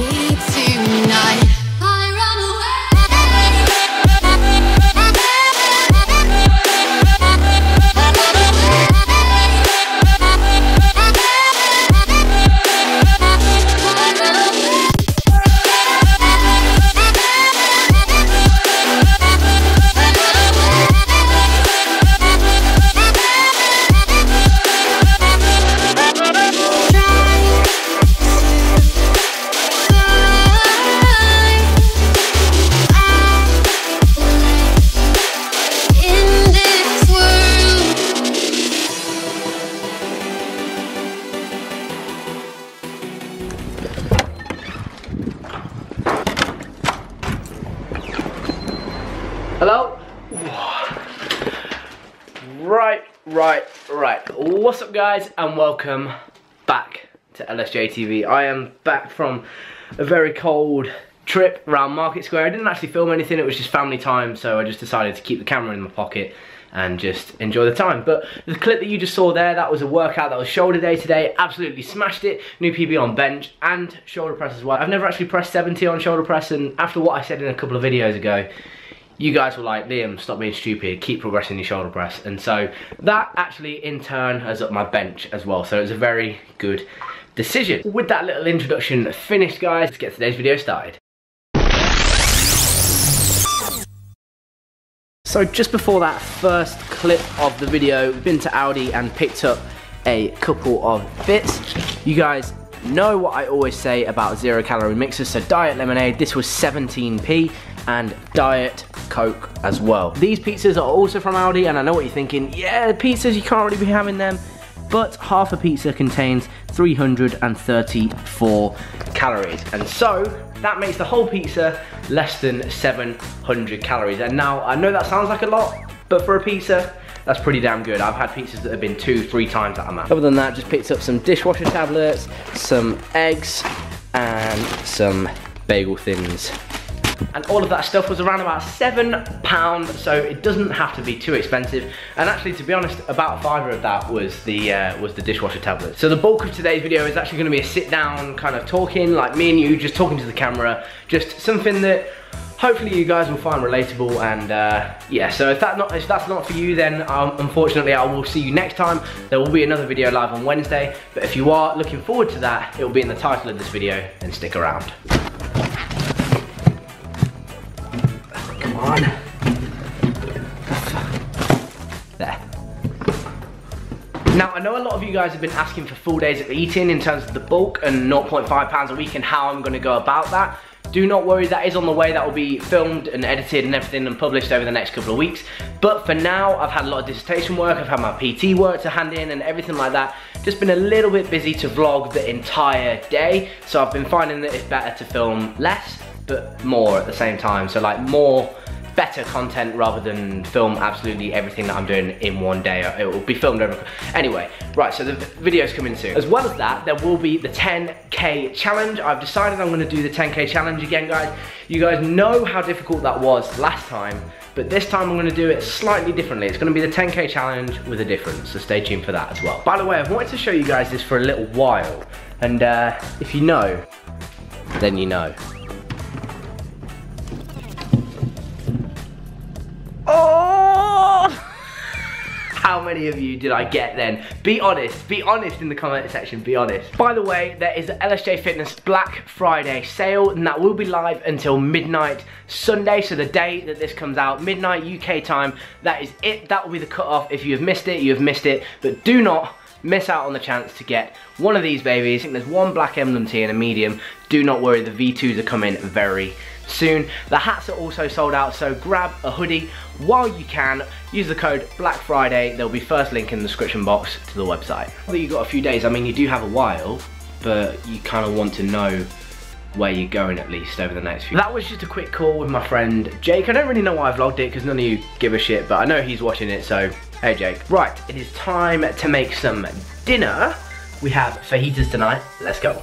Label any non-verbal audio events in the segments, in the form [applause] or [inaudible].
me Right, right. What's up guys and welcome back to LSJ TV. I am back from a very cold trip around Market Square. I didn't actually film anything, it was just family time, so I just decided to keep the camera in my pocket and just enjoy the time. But the clip that you just saw there, that was a workout, that was shoulder day today, absolutely smashed it. New PB on bench and shoulder press as well. I've never actually pressed 70 on shoulder press and after what I said in a couple of videos ago, you guys were like, Liam, stop being stupid, keep progressing your shoulder press. And so that actually in turn has up my bench as well. So it's a very good decision. With that little introduction finished guys, let's get today's video started. So just before that first clip of the video, we've been to Aldi and picked up a couple of bits. You guys know what I always say about zero calorie mixers. So diet lemonade, this was 17p and diet coke as well. These pizzas are also from Aldi and I know what you're thinking, yeah, pizzas, you can't really be having them. But half a pizza contains 334 calories. And so that makes the whole pizza less than 700 calories. And now I know that sounds like a lot, but for a pizza, that's pretty damn good. I've had pizzas that have been two, three times that amount. Other than that, just picked up some dishwasher tablets, some eggs, and some bagel thins. And all of that stuff was around about seven pound, so it doesn't have to be too expensive. And actually, to be honest, about a fiver of that was the uh, was the dishwasher tablet. So the bulk of today's video is actually going to be a sit down kind of talking, like me and you, just talking to the camera, just something that hopefully you guys will find relatable and uh, yeah so if that not if that's not for you then um, unfortunately I will see you next time there will be another video live on Wednesday but if you are looking forward to that it will be in the title of this video and stick around come on there now, I know a lot of you guys have been asking for full days of eating in terms of the bulk and 0.5 pounds a week and how I'm gonna go about that. Do not worry, that is on the way. That will be filmed and edited and everything and published over the next couple of weeks. But for now, I've had a lot of dissertation work, I've had my PT work to hand in and everything like that. Just been a little bit busy to vlog the entire day. So I've been finding that it's better to film less, but more at the same time. So like more better content rather than film absolutely everything that I'm doing in one day. It will be filmed over. Anyway, right, so the video's coming soon. As well as that, there will be the 10K challenge. I've decided I'm gonna do the 10K challenge again, guys. You guys know how difficult that was last time, but this time I'm gonna do it slightly differently. It's gonna be the 10K challenge with a difference, so stay tuned for that as well. By the way, I've wanted to show you guys this for a little while, and uh, if you know, then you know. Many of you did I get then? Be honest, be honest in the comment section, be honest. By the way, there is the LSJ Fitness Black Friday sale and that will be live until midnight Sunday, so the day that this comes out, midnight UK time, that is it. That will be the cutoff. If you have missed it, you have missed it, but do not miss out on the chance to get one of these babies. I think there's one black emblem tee and a medium. Do not worry, the V2s are coming very soon. The hats are also sold out, so grab a hoodie while you can. Use the code Black Friday. There'll be first link in the description box to the website. Well, you've got a few days. I mean, you do have a while, but you kind of want to know where you're going at least over the next few. That was just a quick call with my friend Jake. I don't really know why I vlogged it because none of you give a shit, but I know he's watching it, so hey Jake. Right, it is time to make some dinner. We have fajitas tonight. Let's go.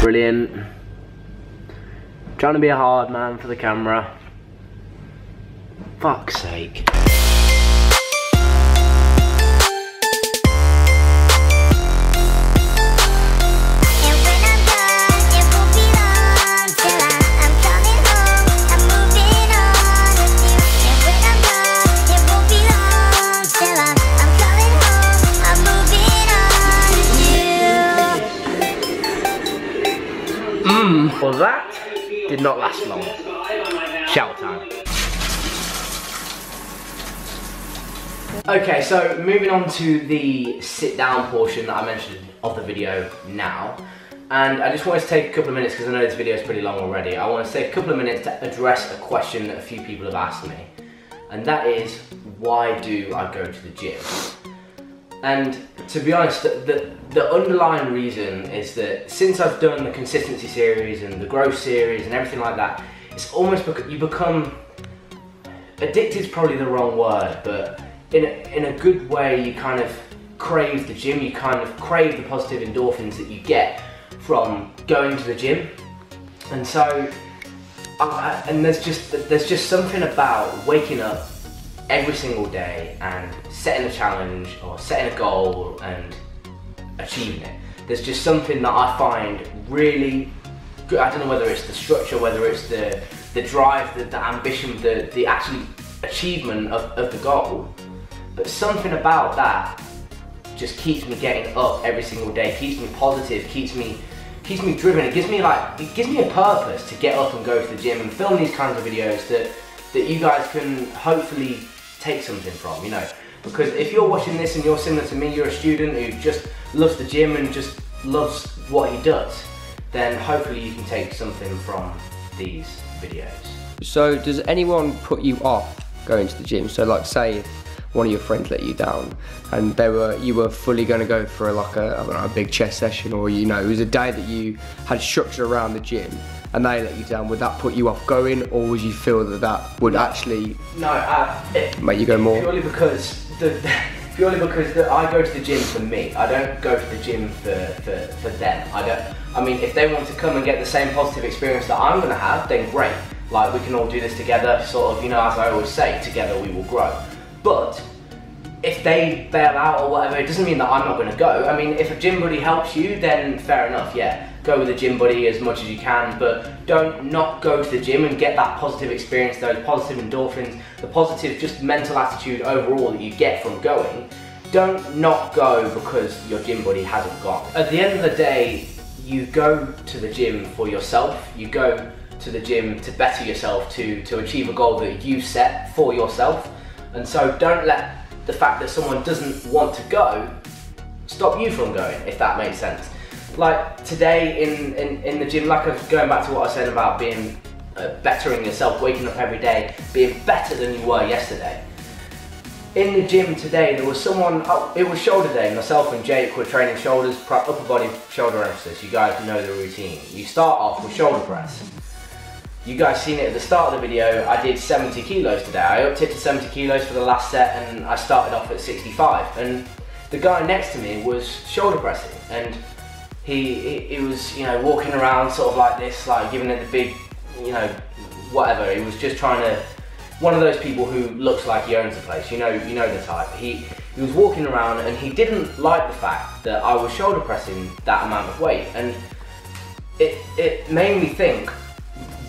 Brilliant. Trying to be a hard man for the camera. Fuck's sake. That did not last long. Shower time. Okay, so moving on to the sit down portion that I mentioned of the video now. And I just wanted to take a couple of minutes because I know this video is pretty long already. I want to take a couple of minutes to address a question that a few people have asked me. And that is, why do I go to the gym? And to be honest, the, the, underlying reason is that since I've done the consistency series and the growth series and everything like that, it's almost you become addicted is probably the wrong word, but in a, in a good way, you kind of crave the gym. You kind of crave the positive endorphins that you get from going to the gym, and so uh, and there's just there's just something about waking up every single day and setting a challenge or setting a goal and achieving it. There's just something that I find really good. I don't know whether it's the structure, whether it's the the drive, the, the ambition, the the actual achievement of, of the goal. But something about that just keeps me getting up every single day, keeps me positive, keeps me keeps me driven. It gives me like it gives me a purpose to get up and go to the gym and film these kinds of videos that that you guys can hopefully take something from, you know. Because if you're watching this and you're similar to me, you're a student who just loves the gym and just loves what he does, then hopefully you can take something from these videos. So does anyone put you off going to the gym? So like say one of your friends let you down and they were you were fully going to go for like a, I don't know, a big chest session or you know it was a day that you had structure around the gym and they let you down, would that put you off going or would you feel that that would actually No, uh, it, make you go more? Purely because the, [laughs] purely because the, I go to the gym for me. I don't go to the gym for, for, for them. I don't. I mean, if they want to come and get the same positive experience that I'm going to have, then great. Like we can all do this together. Sort of, you know, as I always say, together we will grow. But if they bail out or whatever, it doesn't mean that I'm not going to go. I mean, if a gym buddy helps you, then fair enough, yeah. Go with a gym buddy as much as you can, but don't not go to the gym and get that positive experience, those positive endorphins, the positive just mental attitude overall that you get from going. Don't not go because your gym buddy hasn't gone. At the end of the day, you go to the gym for yourself. You go to the gym to better yourself, to, to achieve a goal that you set for yourself. And so don't let the fact that someone doesn't want to go stop you from going, if that makes sense. Like today in, in, in the gym, like I going back to what I saying about being uh, bettering yourself, waking up every day, being better than you were yesterday. In the gym today, there was someone, oh, it was shoulder day, myself and Jake were training shoulders, upper body, shoulder emphasis. You guys know the routine. You start off with shoulder press. You guys seen it at the start of the video, I did 70 kilos today. I upped it to 70 kilos for the last set and I started off at 65. And the guy next to me was shoulder pressing and he, he, he was, you know, walking around sort of like this, like giving it the big, you know, whatever. He was just trying to, one of those people who looks like he owns the place, you know, you know the type. He, he was walking around and he didn't like the fact that I was shoulder pressing that amount of weight. And it, it made me think,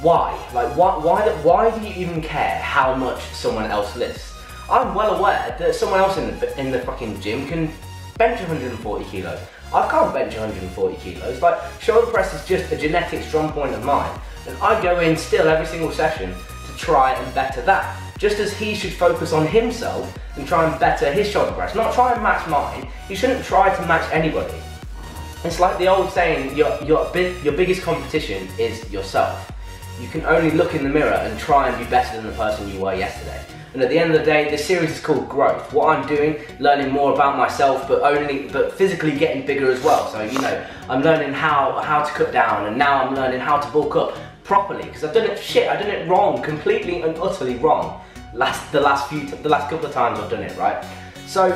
why? Like, why, why, why do you even care how much someone else lifts? I'm well aware that someone else in the, in the fucking gym can bench 140 kilos. I can't bench 140 kilos. Like, shoulder press is just a genetic strong point of mine. And I go in still every single session to try and better that. Just as he should focus on himself and try and better his shoulder press. Not try and match mine. You shouldn't try to match anybody. It's like the old saying, your, your, your biggest competition is yourself you can only look in the mirror and try and be better than the person you were yesterday. And at the end of the day, this series is called growth. What I'm doing, learning more about myself, but only, but physically getting bigger as well. So you know, I'm learning how how to cut down, and now I'm learning how to bulk up properly because I've done it shit. I've done it wrong, completely and utterly wrong. Last the last few the last couple of times I've done it right. So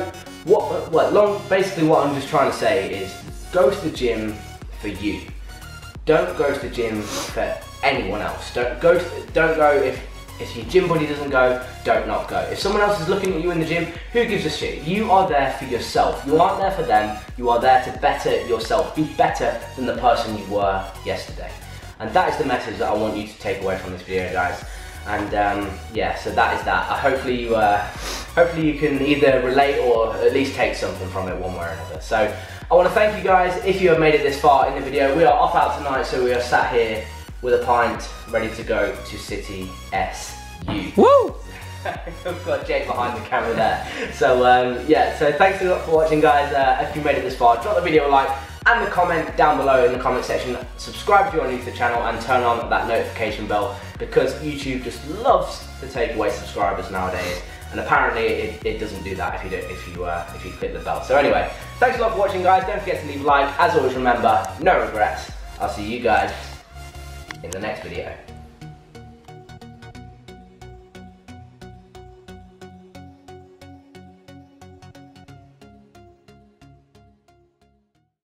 what what long basically what I'm just trying to say is go to the gym for you. Don't go to the gym for anyone else. Don't go. To, don't go if if your gym buddy doesn't go. Don't not go. If someone else is looking at you in the gym, who gives a shit? You are there for yourself. You aren't there for them. You are there to better yourself. Be better than the person you were yesterday. And that is the message that I want you to take away from this video, guys. And um, yeah, so that is that. Uh, hopefully you, uh, hopefully you can either relate or at least take something from it one way or another. So I want to thank you guys if you have made it this far in the video. We are off out tonight, so we are sat here with a pint, ready to go to City SU. Woo! [laughs] We've got Jake behind the camera there. So um, yeah, so thanks a lot for watching guys. Uh, if you made it this far, drop the video a like and the comment down below in the comment section. Subscribe if you're new to the channel and turn on that notification bell because YouTube just loves to take away subscribers nowadays. And apparently it, it doesn't do that if you don't if you uh, if you click the bell. So anyway, thanks a lot for watching guys. Don't forget to leave a like. As always remember, no regrets. I'll see you guys in the next video.